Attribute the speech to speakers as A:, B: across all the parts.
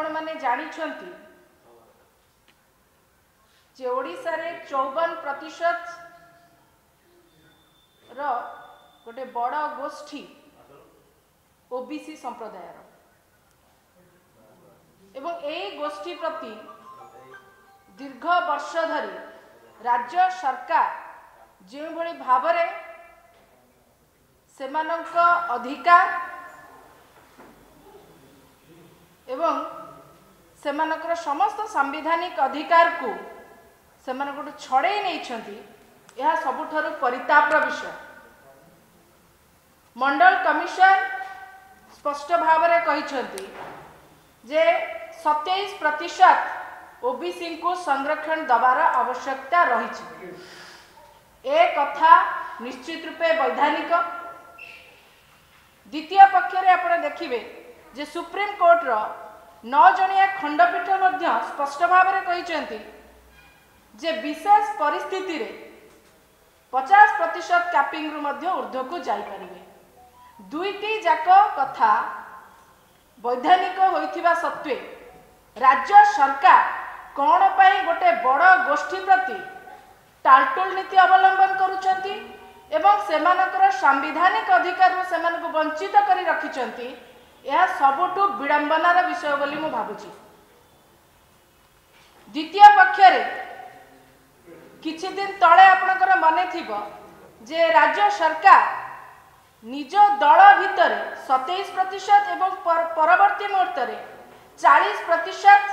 A: ଆପଣମାନେ ଜାଣିଛନ୍ତି ଯେ ଓଡ଼ିଶାରେ ଚଉବନ ପ୍ରତିଶତ ର ଗୋଟେ ବଡ଼ ଗୋଷ୍ଠୀ ଓବିସି ସମ୍ପ୍ରଦାୟର। ଏବଂ ଏହି ଗୋଷ୍ଠୀ ପ୍ରତି ଦୀର୍ଘ ବର୍ଷ ଧରି ରାଜ୍ୟ ସରକାର ଯେଉଁଭଳି ଭାବରେ ସେମାନଙ୍କ ଅଧିକାର ଏବଂ ସେମାନଙ୍କର ସମସ୍ତ ସାମ୍ବିଧାନିକ ଅଧିକାରକୁ ସେମାନଙ୍କଠୁ ଛଡ଼େଇ ନେଇଛନ୍ତି ଏହା ସବୁଠାରୁ ପରିତାପର ବିଷୟ। ମଣ୍ଡଳ କମିଶନ ସ୍ପଷ୍ଟ ଭାବରେ କହିଛନ୍ତି ଯେ ସତେଇଶ ପ୍ରତିଶତ ଓବିସିଙ୍କୁ ସଂରକ୍ଷଣ ଦେବାର ଆବଶ୍ୟକତା ରହିଛି। ଏ କଥା ନିଶ୍ଚିତ ରୂପେ ବୈଧାନିକ। ଦ୍ୱିତୀୟ ପକ୍ଷରେ ଆପଣ ଦେଖିବେ ଯେ ସୁପ୍ରିମକୋର୍ଟର ନଅ ଜଣିଆ ଖଣ୍ଡପୀଠ ମଧ୍ୟ ସ୍ପଷ୍ଟ ଭାବରେ କହିଛନ୍ତି ଯେ ବିଶେଷ ପରିସ୍ଥିତିରେ ପଚାଶ ପ୍ରତିଶତ କ୍ୟାପିଂରୁ ମଧ୍ୟ ଉର୍ଦ୍ଧ୍ୱକୁ ଯାଇପାରିବେ। ଦୁଇଟି ଯାକ କଥା ବୈଧାନିକ ହୋଇଥିବା ସତ୍ତ୍ୱେ ରାଜ୍ୟ ସରକାର କ'ଣ ପାଇଁ ଗୋଟେ ବଡ଼ ଗୋଷ୍ଠୀ ପ୍ରତି ଟାଲଟୁଲ ନୀତି ଅବଲମ୍ବନ କରୁଛନ୍ତି ଏବଂ ସେମାନଙ୍କର ସାମ୍ବିଧାନିକ ଅଧିକାରରୁ ସେମାନଙ୍କୁ ବଞ୍ଚିତ କରି ରଖିଛନ୍ତି ଏହା ସବୁଠୁ ବିଡ଼ମ୍ବନାର ବିଷୟ ବୋଲି ମୁଁ ଭାବୁଛି। ଦ୍ୱିତୀୟ ପକ୍ଷରେ କିଛି ଦିନ ତଳେ ଆପଣଙ୍କର ମନେ ଥିବ ଯେ ରାଜ୍ୟ ସରକାର ନିଜ ଦଳ ଭିତରେ ସତେଇଶ ପ୍ରତିଶତ ଏବଂ ପର- ପରବର୍ତ୍ତୀ ମୁହୂର୍ତ୍ତରେ ଚାଳିଶ ପ୍ରତିଶତ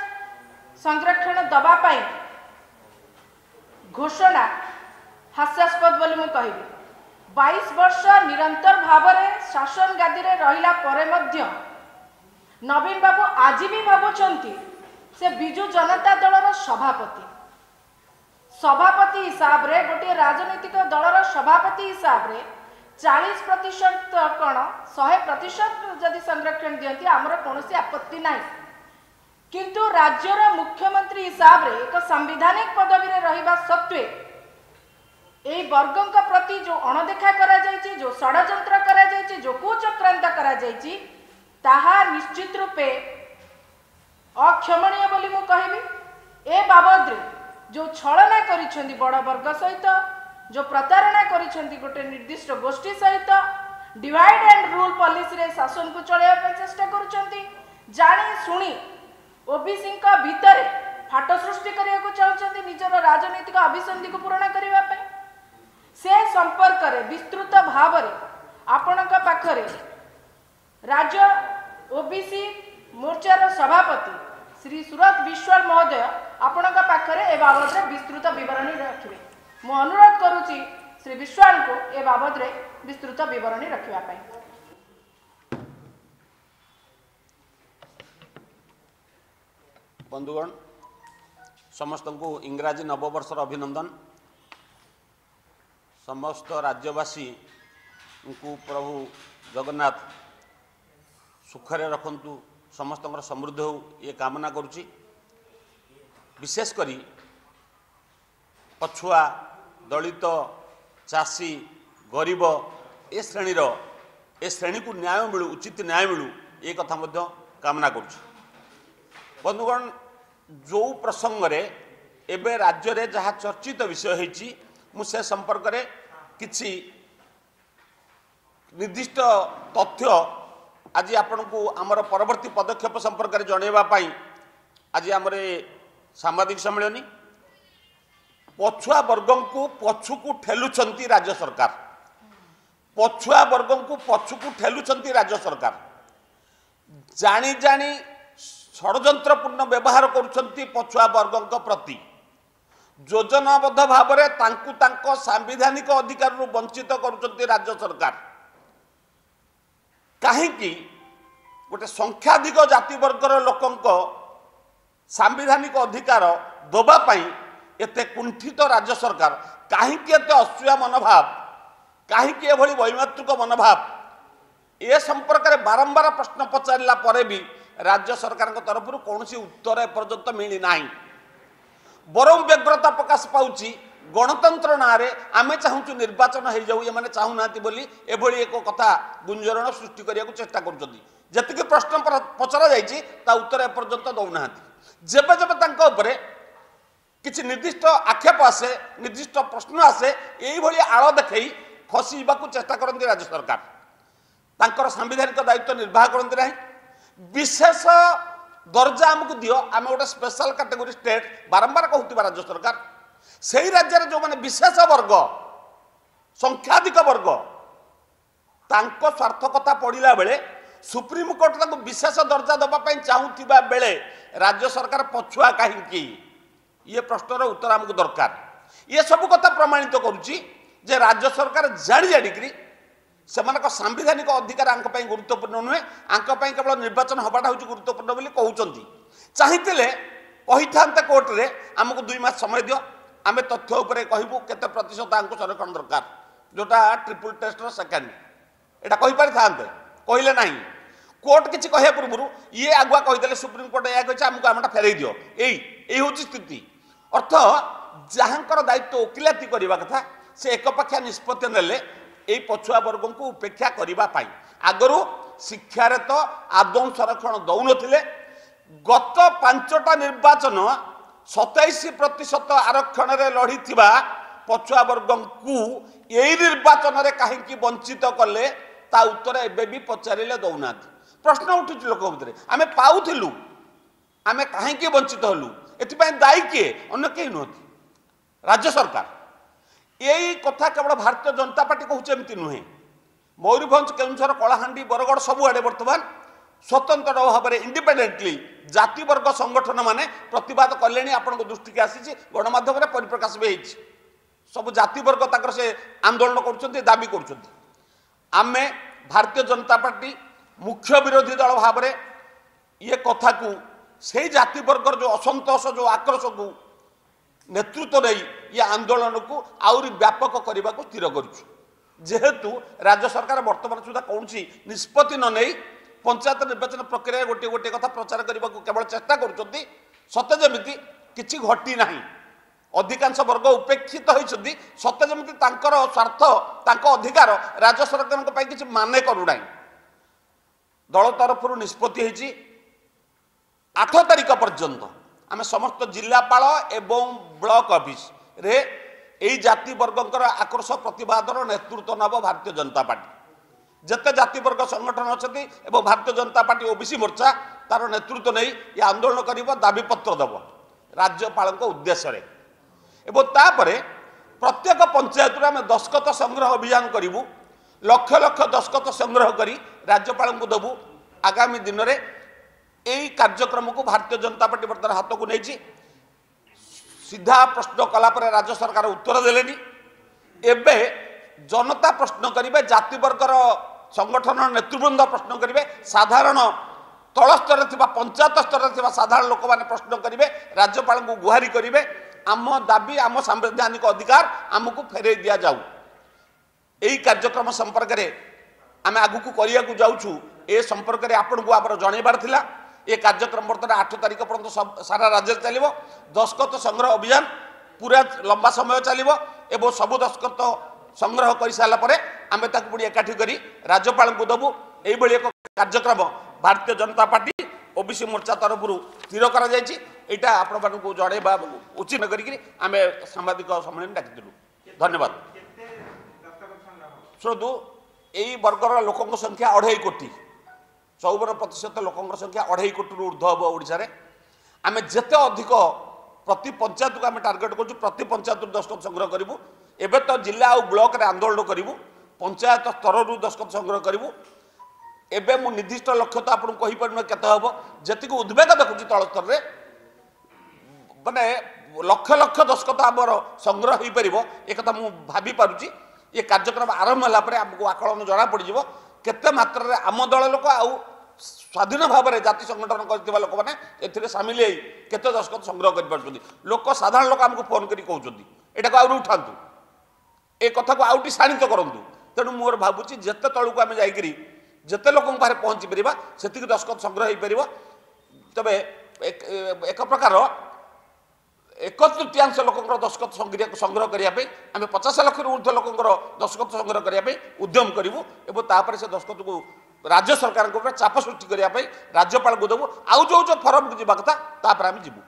A: ସଂରକ୍ଷଣ ଦେବା ପାଇଁ ଘୋଷଣା ହାସ୍ୟାସ୍ପଦ ବୋଲି ମୁଁ କହିବି। ବାଇଶ ବର୍ଷ ନିରନ୍ତର ଭାବରେ ଶାସନ ଗାଦିରେ ରହିଲା ପରେ ମଧ୍ୟ ନବୀନ ବାବୁ ଆଜି ବି ଭାବୁଛନ୍ତି ସେ ବିଜୁ ଜନତା ଦଳର ସଭାପତି। ସଭାପତି ହିସାବରେ ଗୋଟିଏ ରାଜନୈତିକ ଦଳର ସଭାପତି ହିସାବରେ ଚାଳିଶ ପ୍ରତିଶତ କ'ଣ ଶହେ ପ୍ରତିଶତ ଯଦି ସଂରକ୍ଷଣ ଦିଅନ୍ତି ଆମର କୌଣସି ଆପତ୍ତି ନାହିଁ। କିନ୍ତୁ ରାଜ୍ୟର ମୁଖ୍ୟମନ୍ତ୍ରୀ ହିସାବରେ ଏକ ସାମ୍ବିଧାନିକ ପଦବୀରେ ରହିବା ସତ୍ତ୍ୱେ ଏହି ବର୍ଗଙ୍କ ପ୍ରତି ଯେଉଁ ଅଣଦେଖା କରାଯାଇଛି ଯେଉଁ ଷଡ଼ଯନ୍ତ୍ର କରାଯାଇଛି ଯେଉଁ କୁଚକ୍ରାନ୍ତ କରାଯାଇଛି ତାହା ନିଶ୍ଚିତ ରୂପେ ଅକ୍ଷମଣୀୟ ବୋଲି ମୁଁ କହିବି। ଏ ବାବଦରେ ଯେଉଁ ଛଳନା କରିଛନ୍ତି ବଡ଼ ବର୍ଗ ସହିତ ଯେଉଁ ପ୍ରତାରଣା କରିଛନ୍ତି ଗୋଟେ ନିର୍ଦ୍ଦିଷ୍ଟ ଗୋଷ୍ଠୀ ସହିତ ଡିଭାଇଡ୍ ଆଣ୍ଡ ରୁଲ୍ ପଲିସିରେ ଶାସନକୁ ଚଳାଇବା ପାଇଁ ଚେଷ୍ଟା କରୁଛନ୍ତି ଜାଣି ଶୁଣି ଓବିସିଙ୍କ ଭିତରେ ଫାଟ ସୃଷ୍ଟି କରିବାକୁ ଚାହୁଁଛନ୍ତି ନିଜର ରାଜନୈତିକ ଅଭିସନ୍ଧିକୁ ପୂରଣ କରିବା ପାଇଁ। ସେ ସମ୍ପର୍କରେ ବିସ୍ତୃତ ଭାବରେ ଆପଣଙ୍କ ପାଖରେ ରାଜ୍ୟ ଓବିସି ମୋର୍ଚ୍ଚାର ସଭାପତି ଶ୍ରୀ ସୁରତ ବିଶ୍ୱାଳ ମହୋଦୟ ଆପଣଙ୍କ ପାଖରେ ଏ ବାବଦରେ ବିସ୍ତୃତ ବିବରଣୀ ରଖିବେ। ମୁଁ ଅନୁରୋଧ କରୁଛି ଶ୍ରୀ ବିଶ୍ୱାଳଙ୍କୁ ଏ ବାବଦରେ ବିସ୍ତୃତ ବିବରଣୀ ରଖିବା ପାଇଁ।
B: ବନ୍ଧୁଗଣ ସମସ୍ତଙ୍କୁ ଇଂରାଜୀ ନବବର୍ଷର ଅଭିନନ୍ଦନ। ସମସ୍ତ ରାଜ୍ୟବାସୀଙ୍କୁ ପ୍ରଭୁ ଜଗନ୍ନାଥ ସୁଖରେ ରଖନ୍ତୁ ସମସ୍ତଙ୍କର ସମୃଦ୍ଧି ହେଉ ଇଏ କାମନା କରୁଛି। ବିଶେଷ କରି ପଛୁଆ ଦଳିତ ଚାଷୀ ଗରିବ ଏ ଶ୍ରେଣୀର ଏ ଶ୍ରେଣୀକୁ ନ୍ୟାୟ ମିଳୁ ଉଚିତ ନ୍ୟାୟ ମିଳୁ ଏ କଥା ମଧ୍ୟ କାମନା କରୁଛି। ବନ୍ଧୁଗଣ ଯେଉଁ ପ୍ରସଙ୍ଗରେ ଏବେ ରାଜ୍ୟରେ ଯାହା ଚର୍ଚ୍ଚିତ ବିଷୟ ହେଇଛି ମୁଁ ସେ ସମ୍ପର୍କରେ କିଛି ନିର୍ଦ୍ଦିଷ୍ଟ ତଥ୍ୟ ଆଜି ଆପଣଙ୍କୁ ଆମର ପରବର୍ତ୍ତୀ ପଦକ୍ଷେପ ସମ୍ପର୍କରେ ଜଣାଇବା ପାଇଁ ଆଜି ଆମର ଏ ସାମ୍ବାଦିକ ସମ୍ମିଳନୀ। ପଛୁଆ ବର୍ଗଙ୍କୁ ପଛୁକୁ ଠେଲୁଛନ୍ତି ରାଜ୍ୟ ସରକାର। ପଛୁଆ ବର୍ଗଙ୍କୁ ପଛୁକୁ ଠେଲୁଛନ୍ତି ରାଜ୍ୟ ସରକାର। ଜାଣି ଜାଣି ଷଡ଼ଯନ୍ତ୍ରପୂର୍ଣ୍ଣ ବ୍ୟବହାର କରୁଛନ୍ତି ପଛୁଆ ବର୍ଗଙ୍କ ପ୍ରତି। ଯୋଜନାବଦ୍ଧ ଭାବରେ ତାଙ୍କୁ ତାଙ୍କ ସାମ୍ବିଧାନିକ ଅଧିକାରରୁ ବଞ୍ଚିତ କରୁଛନ୍ତି ରାଜ୍ୟ ସରକାର। କାହିଁକି? ଗୋଟେ ସଂଖ୍ୟାଧିକ ଜାତିବର୍ଗର ଲୋକଙ୍କ ସାମ୍ବିଧାନିକ ଅଧିକାର ଦେବା ପାଇଁ ଏତେ କୁଣ୍ଠିତ ରାଜ୍ୟ ସରକାର। କାହିଁକି ଏତେ ଅସୂୟା ମନୋଭାବ? କାହିଁକି ଏଭଳି ବୈମାତୃକ ମନୋଭାବ? ଏ ସମ୍ପର୍କରେ ବାରମ୍ବାର ପ୍ରଶ୍ନ ପଚାରିଲା ପରେ ବି ରାଜ୍ୟ ସରକାରଙ୍କ ତରଫରୁ କୌଣସି ଉତ୍ତର ଏପର୍ଯ୍ୟନ୍ତ ମିଳିନାହିଁ। ବରଂ ବ୍ୟଗ୍ରତା ପ୍ରକାଶ ପାଉଛି ଗଣତନ୍ତ୍ର ନାଁରେ ଆମେ ଚାହୁଁଛୁ ନିର୍ବାଚନ ହେଇଯାଉ ଏମାନେ ଚାହୁଁନାହାନ୍ତି ବୋଲି ଏଭଳି ଏକ କଥା ଗୁଞ୍ଜରଣ ସୃଷ୍ଟି କରିବାକୁ ଚେଷ୍ଟା କରୁଛନ୍ତି ଯେତିକି ପ୍ରଶ୍ନ ପର- ପଚରା ଯାଇଛି ତା ଉତ୍ତର ଏପର୍ଯ୍ୟନ୍ତ ଦେଉନାହାନ୍ତି ଯେବେ ଯେବେ ତାଙ୍କ ଉପରେ କିଛି ନିର୍ଦ୍ଦିଷ୍ଟ ଆକ୍ଷେପ ଆସେ ନିର୍ଦ୍ଦିଷ୍ଟ ପ୍ରଶ୍ନ ଆସେ ଏଇଭଳି ଆଳ ଦେଖେଇ ଫସିବାକୁ ଚେଷ୍ଟା କରନ୍ତି ରାଜ୍ୟ ସରକାର ତାଙ୍କର ସାମ୍ବିଧାନିକ ଦାୟିତ୍ୱ ନିର୍ବାହ କରନ୍ତି ନାହିଁ ବିଶେଷ ଦର୍ଜା ଆମକୁ ଦିଅ ଆମେ ଗୋଟେ ସ୍ପେଶାଲ କାଟେଗୋରୀ ଷ୍ଟେଟ୍ ବାରମ୍ବାର କହୁଥିବା ରାଜ୍ୟ ସରକାର। ସେଇ ରାଜ୍ୟରେ ଯେଉଁମାନେ ବିଶେଷ ବର୍ଗ ସଂଖ୍ୟାଧିକ ବର୍ଗ ତାଙ୍କ ସ୍ୱାର୍ଥ କଥା ପଡ଼ିଲା ବେଳେ ସୁପ୍ରିମକୋର୍ଟ ତାଙ୍କୁ ବିଶେଷ ଦର୍ଜା ଦେବା ପାଇଁ ଚାହୁଁଥିବା ବେଳେ ରାଜ୍ୟ ସରକାର ପଛୁଆ କାହିଁକି? ଇଏ ପ୍ରଶ୍ନର ଉତ୍ତର ଆମକୁ ଦରକାର। ଇଏ ସବୁ କଥା ପ୍ରମାଣିତ କରୁଛି ଯେ ରାଜ୍ୟ ସରକାର ଜାଣି ଜାଣିକିରି ସେମାନଙ୍କ ସାମ୍ବିଧାନିକ ଅଧିକାର ଆଙ୍କ ପାଇଁ ଗୁରୁତ୍ୱପୂର୍ଣ୍ଣ ନୁହେଁ ଆଙ୍କ ପାଇଁ କେବଳ ନିର୍ବାଚନ ହେବାଟା ହେଉଛି ଗୁରୁତ୍ୱପୂର୍ଣ୍ଣ ବୋଲି କହୁଛନ୍ତି। ଚାହିଁଥିଲେ କହିଥାନ୍ତେ କୋର୍ଟରେ ଆମକୁ ଦୁଇ ମାସ ସମୟ ଦିଅ ଆମେ ତଥ୍ୟ ଉପରେ କହିବୁ କେତେ ପ୍ରତିଶତ ଆଙ୍କୁ ସଂରକ୍ଷଣ ଦରକାର। ଯେଉଁଟା ଟ୍ରିପୁଲ ଟେଷ୍ଟର ସେକେଣ୍ଡ ଏଇଟା କହିପାରିଥାନ୍ତେ କହିଲେ ନାହିଁ। କୋର୍ଟ କିଛି କହିବା ପୂର୍ବରୁ ଇଏ ଆଗୁଆ କହିଦେଲେ ସୁପ୍ରିମକୋର୍ଟ ଏହା କହିଛି ଆମକୁ ଆମଟା ଫେରେଇ ଦିଅ। ଏଇ ଏଇ ହେଉଛି ସ୍ଥିତି। ଅର୍ଥ ଯାହାଙ୍କର ଦାୟିତ୍ୱ ଓକିଲାତି କରିବା କଥା ସେ ଏକପାଖିଆ ନିଷ୍ପତ୍ତି ନେଲେ ଏଇ ପଛୁଆ ବର୍ଗଙ୍କୁ ଉପେକ୍ଷା କରିବା ପାଇଁ। ଆଗରୁ ଶିକ୍ଷାରେ ତ ଆଦୌ ସଂରକ୍ଷଣ ଦଉନଥିଲେ। ଗତ ପାଞ୍ଚଟା ନିର୍ବାଚନ ସତେଇଶ ପ୍ରତିଶତ ଆରକ୍ଷଣରେ ଲଢ଼ିଥିବା ପଛୁଆ ବର୍ଗଙ୍କୁ ଏଇ ନିର୍ବାଚନରେ କାହିଁକି ବଞ୍ଚିତ କଲେ ତା ଉତ୍ତର ଏବେ ବି ପଚାରିଲେ ଦଉନାହାନ୍ତି। ପ୍ରଶ୍ନ ଉଠୁଛି ଲୋକଙ୍କ ଭିତରେ ଆମେ ପାଉଥିଲୁ ଆମେ କାହିଁକି ବଞ୍ଚିତ ହେଲୁ? ଏଥିପାଇଁ ଦାୟୀ କିଏ? ଅନ୍ୟ କେହି ନୁହନ୍ତି। ରାଜ୍ୟ ସରକାର। ଏଇ କଥା କେବଳ ଭାରତୀୟ ଜନତା ପାର୍ଟି କହୁଛି ଏମିତି ନୁହେଁ। ମୟୂରଭଞ୍ଜ କେଉଁଝର କଳାହାଣ୍ଡି ବରଗଡ଼ ସବୁଆଡ଼େ ବର୍ତ୍ତମାନ ସ୍ୱତନ୍ତ୍ର ଭାବରେ ଇଣ୍ଡିପେଣ୍ଡେଣ୍ଟଲି ଜାତିବର୍ଗ ସଂଗଠନ ମାନେ ପ୍ରତିବାଦ କଲେଣି ଆପଣଙ୍କ ଦୃଷ୍ଟିକି ଆସିଛି ଗଣମାଧ୍ୟମରେ ପରିପ୍ରକାଶ ବି ହେଇଛି। ସବୁ ଜାତିବର୍ଗ ତାଙ୍କର ସେ ଆନ୍ଦୋଳନ କରୁଛନ୍ତି ଦାବି କରୁଛନ୍ତି। ଆମେ ଭାରତୀୟ ଜନତା ପାର୍ଟି ମୁଖ୍ୟ ବିରୋଧୀ ଦଳ ଭାବରେ ଇଏ କଥାକୁ ସେଇ ଜାତିବର୍ଗର ଯେଉଁ ଅସନ୍ତୋଷ ଯେଉଁ ଆକ୍ରୋଶକୁ ନେତୃତ୍ୱ ନେଇ ଇଏ ଆନ୍ଦୋଳନକୁ ଆହୁରି ବ୍ୟାପକ କରିବାକୁ ସ୍ଥିର କରୁଛୁ। ଯେହେତୁ ରାଜ୍ୟ ସରକାର ବର୍ତ୍ତମାନ ସୁଦ୍ଧା କୌଣସି ନିଷ୍ପତ୍ତି ନ ନେଇ ପଞ୍ଚାୟତ ନିର୍ବାଚନ ପ୍ରକ୍ରିୟାରେ ଗୋଟିଏ ଗୋଟିଏ କଥା ପ୍ରଚାର କରିବାକୁ କେବଳ ଚେଷ୍ଟା କରୁଛନ୍ତି ସତେ ଯେମିତି କିଛି ଘଟି ନାହିଁ। ଅଧିକାଂଶ ବର୍ଗ ଉପେକ୍ଷିତ ହୋଇଛନ୍ତି ସତେ ଯେମିତି ତାଙ୍କର ସ୍ୱାର୍ଥ ତାଙ୍କ ଅଧିକାର ରାଜ୍ୟ ସରକାରଙ୍କ ପାଇଁ କିଛି ମାନେ କରୁନାହିଁ। ଦଳ ତରଫରୁ ନିଷ୍ପତ୍ତି ହେଇଛି ଆଠ ତାରିଖ ପର୍ଯ୍ୟନ୍ତ ଆମେ ସମସ୍ତ ଜିଲ୍ଲାପାଳ ଏବଂ ବ୍ଲକ ଅଫିସରେ ଏଇ ଜାତି ବର୍ଗଙ୍କର ଆକ୍ରୋଶ ପ୍ରତିବାଦର ନେତୃତ୍ୱ ନେବ ଭାରତୀୟ ଜନତା ପାର୍ଟି। ଯେତେ ଜାତିବର୍ଗ ସଂଗଠନ ଅଛନ୍ତି ଏବଂ ଭାରତୀୟ ଜନତା ପାର୍ଟି ଓବିସି ମୋର୍ଚ୍ଚା ତାର ନେତୃତ୍ୱ ନେଇ ଏ ଆନ୍ଦୋଳନ କରିବ ଦାବିପତ୍ର ଦେବ ରାଜ୍ୟପାଳଙ୍କ ଉଦ୍ଦେଶ୍ୟରେ। ଏବଂ ତାପରେ ପ୍ରତ୍ୟେକ ପଞ୍ଚାୟତରେ ଆମେ ଦସ୍ତଖତ ସଂଗ୍ରହ ଅଭିଯାନ କରିବୁ ଲକ୍ଷ ଲକ୍ଷ ଦସ୍ତଖତ ସଂଗ୍ରହ କରି ରାଜ୍ୟପାଳଙ୍କୁ ଦେବୁ। ଆଗାମୀ ଦିନରେ ଏଇ କାର୍ଯ୍ୟକ୍ରମକୁ ଭାରତୀୟ ଜନତା ପାର୍ଟି ବର୍ତ୍ତମାନ ହାତକୁ ନେଇଛି ସିଧା ପ୍ରଶ୍ନ କଲା ପରେ ରାଜ୍ୟ ସରକାର ଉତ୍ତର ଦେଲେନି ଏବେ ଜନତା ପ୍ରଶ୍ନ କରିବେ ଜାତିବର୍ଗର ସଂଗଠନର ନେତୃବୃନ୍ଦ ପ୍ରଶ୍ନ କରିବେ ସାଧାରଣ ତଳ ସ୍ତରରେ ଥିବା ପଞ୍ଚାୟତ ସ୍ତରରେ ଥିବା ସାଧାରଣ ଲୋକମାନେ ପ୍ରଶ୍ନ କରିବେ ରାଜ୍ୟପାଳଙ୍କୁ ଗୁହାରି କରିବେ ଆମ ଦାବି ଆମ ସାମ୍ବିଧାନିକ ଅଧିକାର ଆମକୁ ଫେରାଇ ଦିଆଯାଉ। ଏହି କାର୍ଯ୍ୟକ୍ରମ ସମ୍ପର୍କରେ ଆମେ ଆଗକୁ କରିବାକୁ ଯାଉଛୁ ଏ ସମ୍ପର୍କରେ ଆପଣଙ୍କୁ ଆମର ଜଣାଇବାର ଥିଲା। ଏ କାର୍ଯ୍ୟକ୍ରମ ବର୍ତ୍ତମାନ ଆଠ ତାରିଖ ପର୍ଯ୍ୟନ୍ତ ସାରା ରାଜ୍ୟରେ ଚାଲିବ। ଦସ୍ତଖତ ସଂଗ୍ରହ ଅଭିଯାନ ପୁରା ଲମ୍ବା ସମୟ ଚାଲିବ ଏବଂ ସବୁ ଦସ୍ତଖତ ସଂଗ୍ରହ କରିସାରିଲା ପରେ ଆମେ ତାକୁ ପୁଣି ଏକାଠି କରି ରାଜ୍ୟପାଳଙ୍କୁ ଦେବୁ। ଏଇଭଳି ଏକ କାର୍ଯ୍ୟକ୍ରମ ଭାରତୀୟ ଜନତା ପାର୍ଟି ଓବିସି ମୋର୍ଚ୍ଚା ତରଫରୁ ସ୍ଥିର କରାଯାଇଛି। ଏଇଟା ଆପଣମାନଙ୍କୁ ଜଣାଇବା ଉଚିତ କରିକି ଆମେ ସାମ୍ବାଦିକ ସମ୍ମିଳନୀ ଡାକିଥିଲୁ। ଧନ୍ୟବାଦ। ଶୁଣନ୍ତୁ ଏଇ ବର୍ଗର ଲୋକଙ୍କ ସଂଖ୍ୟା ଅଢ଼େଇ କୋଟି। ଚଉବନ ପ୍ରତିଶତ ଲୋକଙ୍କ ସଂଖ୍ୟା ଅଢ଼େଇ କୋଟିରୁ ଉର୍ଦ୍ଧ୍ୱ ହେବ ଓଡ଼ିଶାରେ। ଆମେ ଯେତେ ଅଧିକ ପ୍ରତି ପଞ୍ଚାୟତକୁ ଆମେ ଟାର୍ଗେଟ୍ କରୁଛୁ ପ୍ରତି ପଞ୍ଚାୟତରୁ ଦସ୍ତଖତ ସଂଗ୍ରହ କରିବୁ। ଏବେ ତ ଜିଲ୍ଲା ଆଉ ବ୍ଲକରେ ଆନ୍ଦୋଳନ କରିବୁ ପଞ୍ଚାୟତ ସ୍ତରରୁ ଦସ୍ତଖତ ସଂଗ୍ରହ କରିବୁ। ଏବେ ମୁଁ ନିର୍ଦ୍ଦିଷ୍ଟ ଲକ୍ଷ୍ୟ ତ ଆପଣଙ୍କୁ କହିପାରୁନି କେତେ ହେବ। ଯେତିକି ଉଦ୍ବେଗ ଦେଖୁଛି ତଳ ସ୍ତରରେ ମାନେ ଲକ୍ଷ ଲକ୍ଷ ଦସ୍ତଖତ ଆମର ସଂଗ୍ରହ ହୋଇପାରିବ ଏକଥା ମୁଁ ଭାବିପାରୁଛି ଏ କାର୍ଯ୍ୟକ୍ରମ ଆରମ୍ଭ ହେଲା ପରେ ଆମକୁ ଆକଳନ ଜଣାପଡ଼ିଯିବ। କେତେ ମାତ୍ରାରେ ଆମ ଦଳ ଲୋକ ଆଉ ସ୍ୱାଧୀନ ଭାବରେ ଜାତି ସଂଗଠନ କରିଥିବା ଲୋକମାନେ ଏଥିରେ ସାମିଲ ହେଇ କେତେ ଦସ୍ତଖତ ସଂଗ୍ରହ କରିପାରୁଛନ୍ତି। ଲୋକ ସାଧାରଣ ଲୋକ ଆମକୁ ଫୋନ୍ କରି କହୁଛନ୍ତି। ଏଟାକୁ ଆହୁରି ଉଠାନ୍ତୁ। ଏ କଥାକୁ ଆଉଟି ଶାଣିତ କରନ୍ତୁ। ତେଣୁ ମୋର ଭାବୁଛି ଯେତେ ତଳକୁ ଆମେ ଯାଇକରି ଯେତେ ଲୋକଙ୍କ ପାଖରେ ପହଞ୍ଚି ପାରିବା ସେତିକି ଦସ୍ତଖତ ସଂଗ୍ରହ ହେଇପାରିବ। ତେବେ ଏକ ପ୍ରକାର ଏକ ତୃତୀୟାଂଶ ଲୋକଙ୍କର ଦସ୍ତଖତ ସଂଗ୍ରହ କରିବା ପାଇଁ ଆମେ ପଚାଶ ଲକ୍ଷରୁ ଉର୍ଦ୍ଧ୍ୱ ଲୋକଙ୍କର ଦସ୍ତଖତ ସଂଗ୍ରହ କରିବା ପାଇଁ ଉଦ୍ୟମ କରିବୁ ଏବଂ ତାପରେ ସେ ଦସ୍ତଖତକୁ ରାଜ୍ୟ ସରକାରଙ୍କ ଉପରେ ଚାପ ସୃଷ୍ଟି କରିବା ପାଇଁ ରାଜ୍ୟପାଳଙ୍କୁ ଦେବୁ। ଆଉ ଯେଉଁ ଯେଉଁ ଫରମକୁ ଯିବା କଥା ତାପରେ ଆମେ ଯିବୁ।